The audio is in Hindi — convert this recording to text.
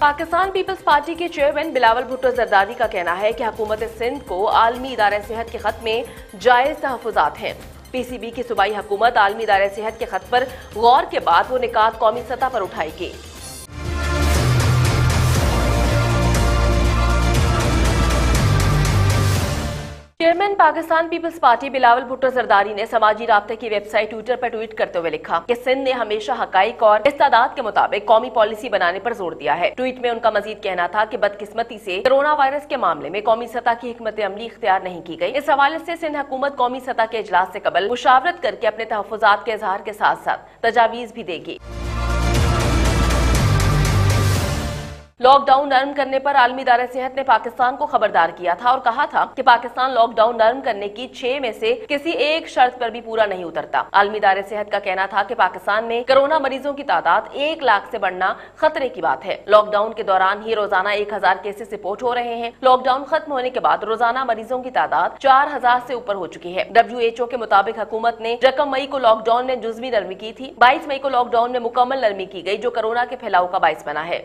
पाकिस्तान पीपल्स पार्टी के चेयरमैन बिलावल भुट्टो जरदारी का कहना है कि हुकूमत सिंध को आलमी इदारे सेहत के खत में जायज़ तहफात हैं। पीसीबी की सूबाई हुकूमत आलमी इदार सेहत के खत पर गौर के बाद वो निकात कौमी सतह पर उठाएगी। Chairman Pakistan Peoples Party Bilawal Bhutto Zardari ने समाजी रबते की वेबसाइट ट्विटर पर ट्वीट करते हुए लिखा कि सिंध ने हमेशा हकाइक और इस्तादात के मुताबिक कौमी पॉलिसी बनाने पर ज़ोर दिया है। ट्वीट में उनका मजीद कहना था कि बदकिस्मती से कोरोना वायरस के मामले में कौमी सतह की हमत अमली इख्तियार नहीं की गई। इस हवाले से सिंध हुकूमत कौमी सतह के इजलास से कबल मुशावरत करके अपने तहफात के इजहार के साथ साथ तजावीज भी देगी। लॉकडाउन नरम करने पर आलमी इदारे सेहत ने पाकिस्तान को खबरदार किया था और कहा था कि पाकिस्तान लॉकडाउन नरम करने की छह में से किसी एक शर्त पर भी पूरा नहीं उतरता। आलमी इदारे सेहत का कहना था कि पाकिस्तान में कोरोना मरीजों की तादाद एक लाख से बढ़ना खतरे की बात है। लॉकडाउन के दौरान ही रोज़ाना एक हज़ार केसेस रिपोर्ट हो रहे हैं। लॉकडाउन खत्म होने के बाद रोज़ाना मरीजों की तादाद चार हज़ार ऐसी ऊपर हो चुकी है। डब्ल्यू एच ओ के मुताबिक हुकूमत ने रकम मई को लॉकडाउन में जुजवी नरमी की थी। बाईस मई को लॉकडाउन में मुकम्मल नरमी की गई जो कोरोना के फैलाव का बायस बना है।